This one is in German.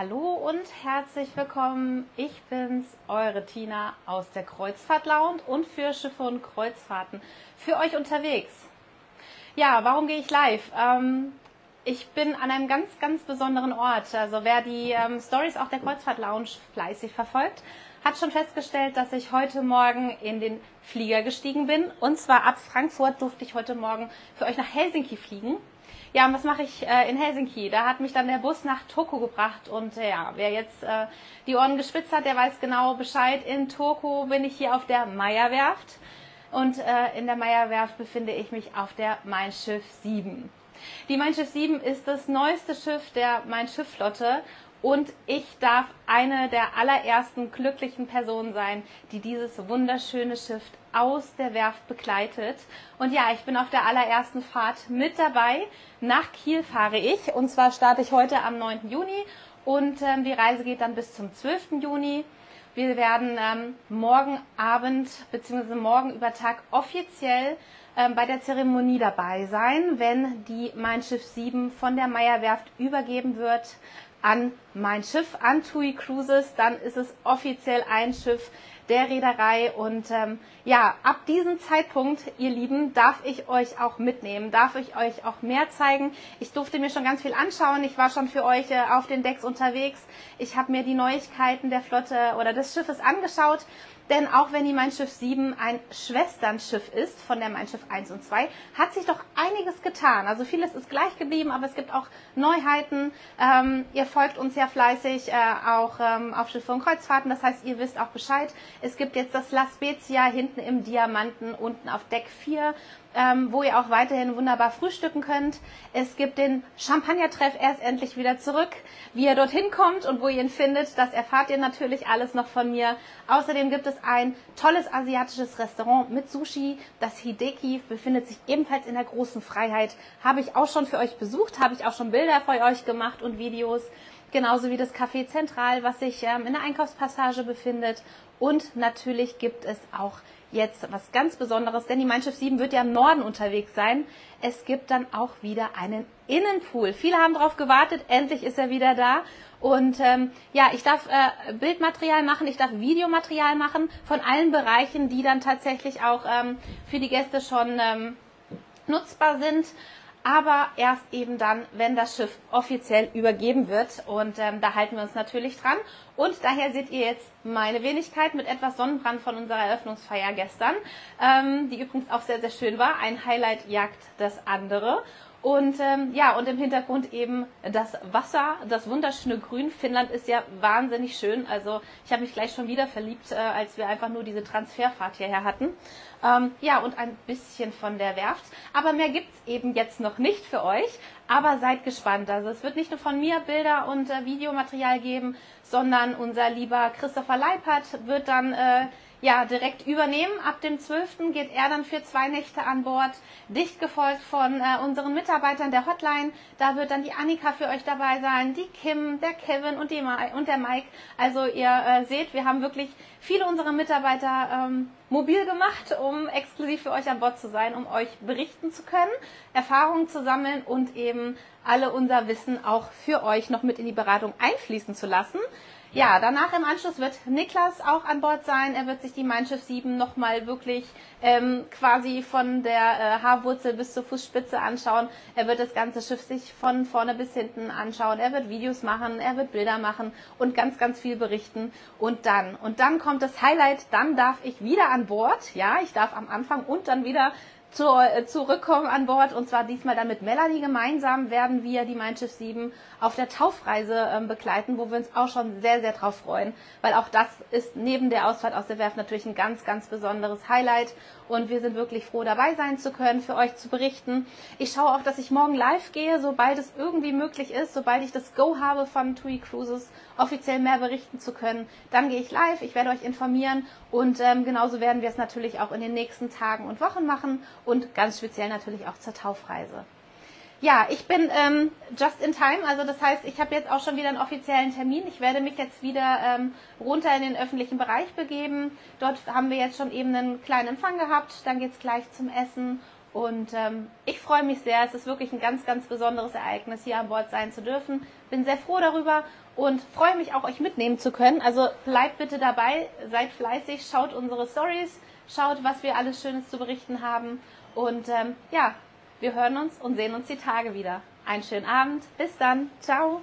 hallo und herzlich willkommen. Ich bin's, eure Tina aus der Kreuzfahrt Lounge und für Schiffe und Kreuzfahrten für euch unterwegs. Ja, warum gehe ich live? Ähm, ich bin an einem ganz, ganz besonderen Ort. Also wer die ähm, Stories auch der Kreuzfahrt Lounge fleißig verfolgt, hat schon festgestellt, dass ich heute Morgen in den Flieger gestiegen bin. Und zwar ab Frankfurt durfte ich heute Morgen für euch nach Helsinki fliegen. Ja, und was mache ich äh, in Helsinki? Da hat mich dann der Bus nach Toko gebracht und äh, ja, wer jetzt äh, die Ohren gespitzt hat, der weiß genau Bescheid. In Toko bin ich hier auf der Meierwerft und äh, in der Meierwerft befinde ich mich auf der Mein Schiff 7. Die Mein Schiff 7 ist das neueste Schiff der Mein Schiff und ich darf eine der allerersten glücklichen Personen sein, die dieses wunderschöne Schiff aus der Werft begleitet. Und ja, ich bin auf der allerersten Fahrt mit dabei. Nach Kiel fahre ich und zwar starte ich heute am 9. Juni und ähm, die Reise geht dann bis zum 12. Juni. Wir werden ähm, morgen Abend bzw. morgen über Tag offiziell ähm, bei der Zeremonie dabei sein, wenn die Mein Schiff 7 von der Meierwerft übergeben wird an mein Schiff, an TUI Cruises. Dann ist es offiziell ein Schiff der Reederei. Und ähm, ja, ab diesem Zeitpunkt, ihr Lieben, darf ich euch auch mitnehmen, darf ich euch auch mehr zeigen. Ich durfte mir schon ganz viel anschauen. Ich war schon für euch äh, auf den Decks unterwegs. Ich habe mir die Neuigkeiten der Flotte oder des Schiffes angeschaut. Denn auch wenn die Mein Schiff 7 ein Schwesternschiff ist von der Mein Schiff 1 und 2, hat sich doch einiges getan. Also vieles ist gleich geblieben, aber es gibt auch Neuheiten. Ähm, ihr folgt uns ja fleißig äh, auch ähm, auf Schiffe und Kreuzfahrten. Das heißt, ihr wisst auch Bescheid. Es gibt jetzt das La Spezia hinten im Diamanten unten auf Deck 4 ähm, wo ihr auch weiterhin wunderbar frühstücken könnt. Es gibt den Champagnertreff erst endlich wieder zurück. Wie ihr dorthin kommt und wo ihr ihn findet, das erfahrt ihr natürlich alles noch von mir. Außerdem gibt es ein tolles asiatisches Restaurant mit Sushi. Das Hideki befindet sich ebenfalls in der großen Freiheit. Habe ich auch schon für euch besucht, habe ich auch schon Bilder für euch gemacht und Videos. Genauso wie das Café Zentral, was sich ähm, in der Einkaufspassage befindet. Und natürlich gibt es auch jetzt was ganz Besonderes, denn die Mein Schiff 7 wird ja im Norden unterwegs sein. Es gibt dann auch wieder einen Innenpool. Viele haben darauf gewartet, endlich ist er wieder da. Und ähm, ja, ich darf äh, Bildmaterial machen, ich darf Videomaterial machen von allen Bereichen, die dann tatsächlich auch ähm, für die Gäste schon ähm, nutzbar sind aber erst eben dann, wenn das Schiff offiziell übergeben wird. Und ähm, da halten wir uns natürlich dran. Und daher seht ihr jetzt meine Wenigkeit mit etwas Sonnenbrand von unserer Eröffnungsfeier gestern, ähm, die übrigens auch sehr, sehr schön war. Ein Highlight jagt das andere. Und ähm, ja, und im Hintergrund eben das Wasser, das wunderschöne Grün. Finnland ist ja wahnsinnig schön. Also ich habe mich gleich schon wieder verliebt, äh, als wir einfach nur diese Transferfahrt hierher hatten. Ähm, ja, und ein bisschen von der Werft. Aber mehr gibt's eben jetzt noch nicht für euch. Aber seid gespannt. Also es wird nicht nur von mir Bilder und äh, Videomaterial geben, sondern unser lieber Christopher Leipert wird dann äh, ja, direkt übernehmen. Ab dem 12. geht er dann für zwei Nächte an Bord, dicht gefolgt von äh, unseren Mitarbeitern der Hotline. Da wird dann die Annika für euch dabei sein, die Kim, der Kevin und, die Ma und der Mike. Also ihr äh, seht, wir haben wirklich viele unserer Mitarbeiter ähm, mobil gemacht, um exklusiv für euch an Bord zu sein, um euch berichten zu können, Erfahrungen zu sammeln und eben alle unser Wissen auch für euch noch mit in die Beratung einfließen zu lassen. Ja, danach im Anschluss wird Niklas auch an Bord sein. Er wird sich die Mein Schiff 7 nochmal wirklich ähm, quasi von der äh, Haarwurzel bis zur Fußspitze anschauen. Er wird das ganze Schiff sich von vorne bis hinten anschauen. Er wird Videos machen, er wird Bilder machen und ganz, ganz viel berichten. Und dann, und dann kommt das Highlight, dann darf ich wieder an Bord. Ja, ich darf am Anfang und dann wieder zu, äh, zurückkommen an Bord. Und zwar diesmal dann mit Melanie gemeinsam werden wir die Mein Schiff 7 auf der Taufreise ähm, begleiten, wo wir uns auch schon sehr, sehr drauf freuen. Weil auch das ist neben der Ausfahrt aus der Werft natürlich ein ganz, ganz besonderes Highlight. Und wir sind wirklich froh, dabei sein zu können, für euch zu berichten. Ich schaue auch, dass ich morgen live gehe, sobald es irgendwie möglich ist, sobald ich das Go habe von TUI Cruises, offiziell mehr berichten zu können. Dann gehe ich live, ich werde euch informieren und ähm, genauso werden wir es natürlich auch in den nächsten Tagen und Wochen machen und ganz speziell natürlich auch zur Taufreise. Ja, ich bin ähm, just in time, also das heißt, ich habe jetzt auch schon wieder einen offiziellen Termin. Ich werde mich jetzt wieder ähm, runter in den öffentlichen Bereich begeben. Dort haben wir jetzt schon eben einen kleinen Empfang gehabt, dann geht's gleich zum Essen Und ähm, ich freue mich sehr. Es ist wirklich ein ganz, ganz besonderes Ereignis, hier an Bord sein zu dürfen. Bin sehr froh darüber und freue mich auch, euch mitnehmen zu können. Also bleibt bitte dabei, seid fleißig, schaut unsere Stories, schaut, was wir alles Schönes zu berichten haben. Und ähm, ja, wir hören uns und sehen uns die Tage wieder. Einen schönen Abend. Bis dann. Ciao.